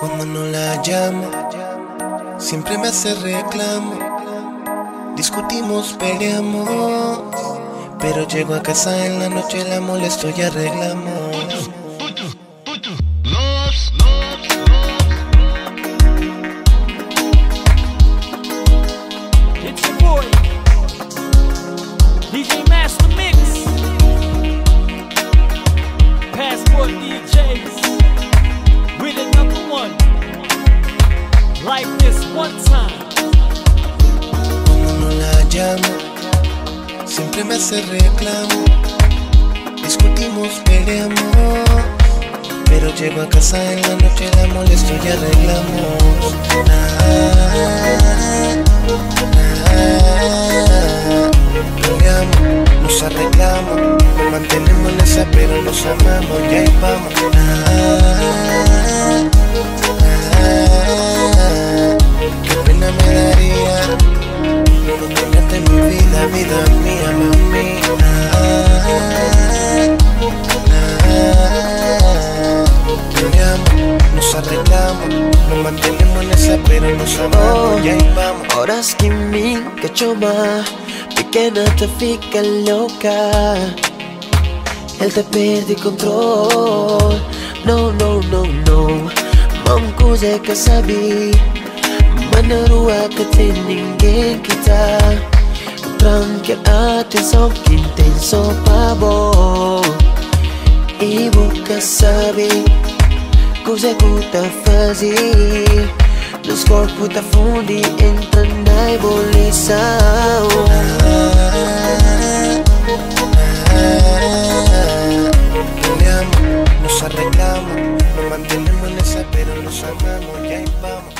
Cuando no la llamo, siempre me hace reclamo. Discutimos, peleamos, pero llego a casa en la noche, la molesto y arreglamos. This one la llamo, siempre me hace reclamo. Discutimos, peleamos, pero llego a casa en la noche, la molesto y arreglamos. Ah, ah, nos arreglamos, nos mantenemos en esa, pero nos amamos y ahí vamos. Vida, vida mía, mami. Peleamos, nos arreglamos, nos mantenemos en esa, pero nos amamos y ahí vamos. Horas que me cachoma, pequena te fica louca. Ele te perde controle. No, no, no, no. Coisa que eu sabe. Mas na rua que tem ninguém que tá. Tranque a atenção que pra bom. E boca sabe. Coisa que tá fazer. Nos corpos tá fundo e entra na ebulição. Nos arreglamos, nos mantenemos en esa, pero nos amamos y ahí